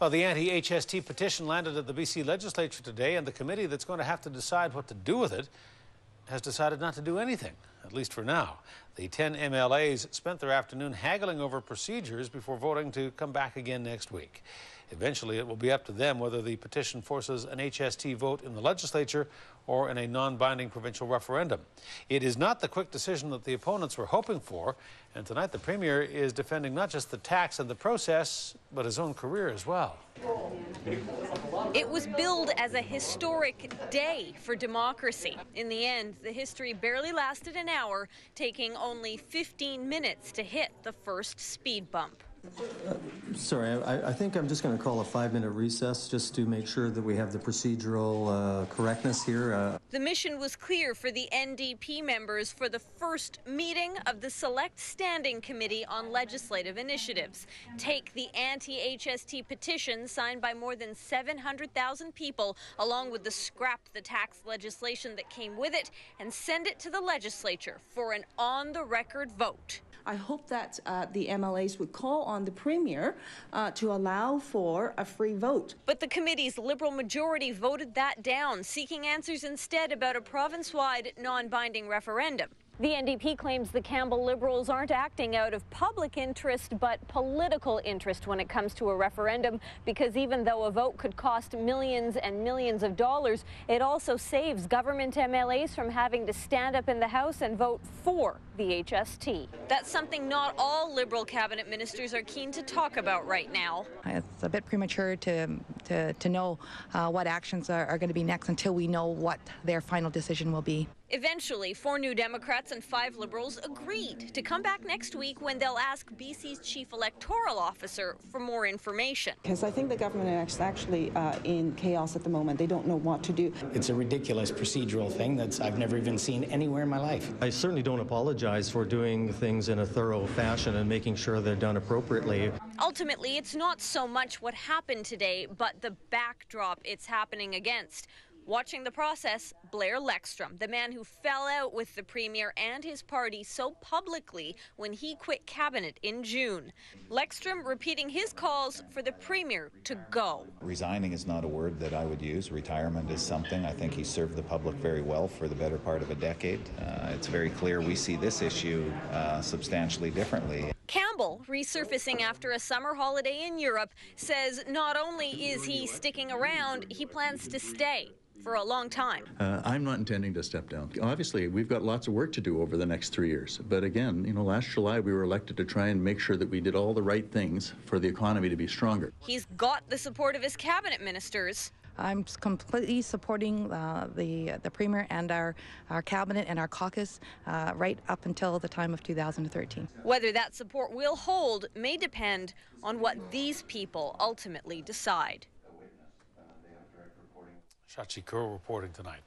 Well, the anti-HST petition landed at the BC legislature today, and the committee that's going to have to decide what to do with it has decided not to do anything, at least for now. The 10 MLAs spent their afternoon haggling over procedures before voting to come back again next week. Eventually, it will be up to them whether the petition forces an HST vote in the legislature or in a non-binding provincial referendum. It is not the quick decision that the opponents were hoping for, and tonight the Premier is defending not just the tax and the process, but his own career as well. It was billed as a historic day for democracy. In the end, the history barely lasted an hour, taking only 15 minutes to hit the first speed bump. Sorry, I, I think I'm just going to call a five-minute recess just to make sure that we have the procedural uh, correctness here. Uh, The mission was clear for the NDP members for the first meeting of the Select Standing Committee on Legislative Initiatives. Take the anti-HST petition signed by more than 700,000 people, along with the scrap the tax legislation that came with it, and send it to the legislature for an on-the-record vote. I hope that uh, the MLAs would call on the Premier uh, to allow for a free vote. But the committee's Liberal majority voted that down, seeking answers instead about a province wide non binding referendum. The NDP claims the Campbell Liberals aren't acting out of public interest but political interest when it comes to a referendum because even though a vote could cost millions and millions of dollars, it also saves government MLAs from having to stand up in the House and vote for the HST. That's something not all Liberal cabinet ministers are keen to talk about right now. It's a bit premature to, to, to know uh, what actions are, are going to be next until we know what their final decision will be. Eventually, four New Democrats and five Liberals agreed to come back next week when they'll ask BC's chief electoral officer for more information. Because I think the government is actually uh, in chaos at the moment. They don't know what to do. It's a ridiculous procedural thing that I've never even seen anywhere in my life. I certainly don't apologize for doing things in a thorough fashion and making sure they're done appropriately. Ultimately, it's not so much what happened today, but the backdrop it's happening against. Watching the process, Blair Lekstrom, the man who fell out with the Premier and his party so publicly when he quit cabinet in June. Lekstrom repeating his calls for the Premier to go. Resigning is not a word that I would use. Retirement is something. I think he served the public very well for the better part of a decade. Uh, it's very clear we see this issue uh, substantially differently. Resurfacing after a summer holiday in Europe, says not only is he sticking around, he plans to stay for a long time. Uh, I'm not intending to step down. Obviously, we've got lots of work to do over the next three years. But again, you know, last July we were elected to try and make sure that we did all the right things for the economy to be stronger. He's got the support of his cabinet ministers. I'm completely supporting uh, the the premier and our our cabinet and our caucus uh, right up until the time of 2013. Whether that support will hold may depend on what these people ultimately decide. Shachi Kurl reporting tonight.